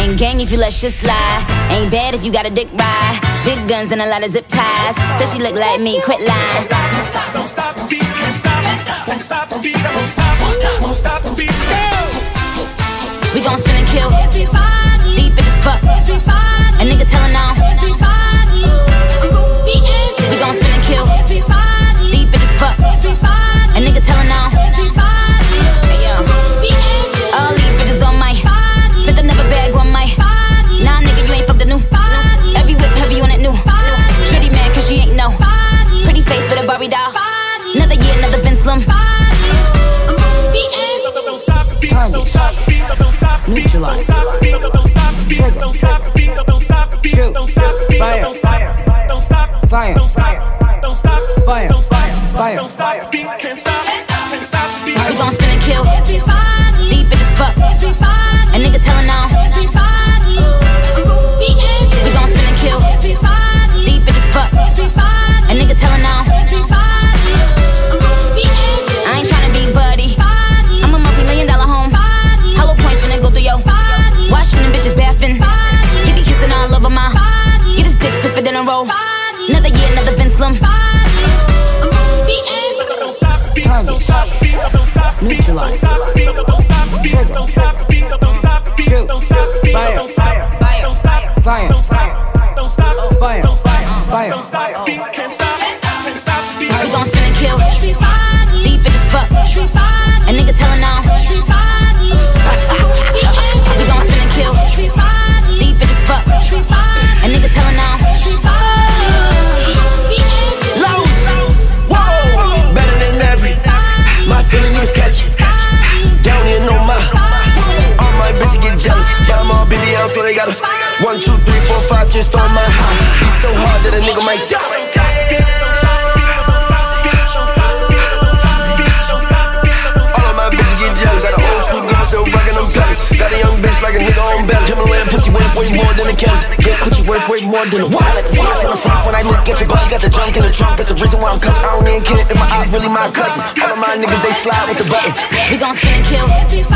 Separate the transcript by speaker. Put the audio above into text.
Speaker 1: Ain't gang if you let shit slide. Ain't bad if you got a dick ride. Big guns and a lot of zip ties. Says she look like me, quit lying.
Speaker 2: Don't stop, don't stop the beat, can't stop. Won't stop the beat, won't stop, won't stop, won't stop the beat.
Speaker 1: We
Speaker 2: don't stop the beat, don't stop the beat,
Speaker 3: Shoot.
Speaker 2: don't stop the beat,
Speaker 3: Fire.
Speaker 2: don't stop, don't stop,
Speaker 3: Fire.
Speaker 2: don't stop, don't stop,
Speaker 3: Fire.
Speaker 2: don't stop,
Speaker 3: Fire.
Speaker 2: Don't stop the beat, don't stop the beat,
Speaker 3: Shoot. Fire. Fire.
Speaker 2: stop,
Speaker 3: Fire.
Speaker 2: don't stop,
Speaker 3: Fire.
Speaker 4: Busy they gotta. One, two, three, four, five, just on my high. It's so hard that a nigga might die. All of my bitches get jealous. Got an old school girl still rockin' them pellets. Got a young bitch like a nigga on belly. Himalayan pussy worth way more than a Kelly. Good coochie worth way more than a what? I like to see it from the front when I look at you, but she got the junk in the trunk. That's the reason why I'm cuffed. I don't even care if my eye really my cousin. All of my niggas they slide with the button.
Speaker 1: We gon' spin and kill. Deep